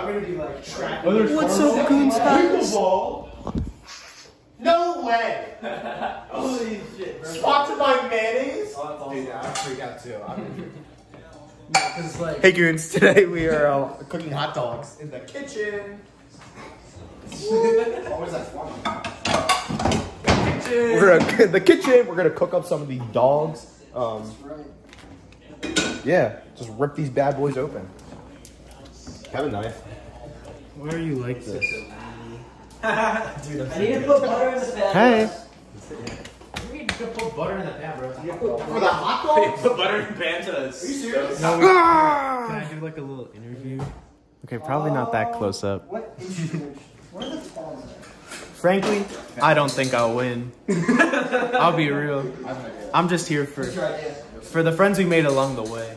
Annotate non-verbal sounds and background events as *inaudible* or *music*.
I'm gonna be like trapped. What's up, Goonz House? No way! *laughs* Holy shit, bro. Sponsored by mayonnaise? Dude, I freak out too. I'm, *laughs* Cause like Hey, Goonz. Today we are uh, cooking hot dogs. in the kitchen. what was that for? We're gonna in the kitchen. We're gonna cook up some of these dogs. Um, yeah, just rip these bad boys open. Have a knife. Why are you like this? *laughs* I need to put butter in the pan. Hey. You need to put butter in the pan, bro. For the hot dogs? *laughs* Put butter in pan to Are you serious? No, we, can I do like a little interview? Okay, probably not that uh, close up. What instrument? What are the palms? Frankly, I don't think I'll win. *laughs* I'll be real. I'm just here for What's your idea? for the friends we made along the way.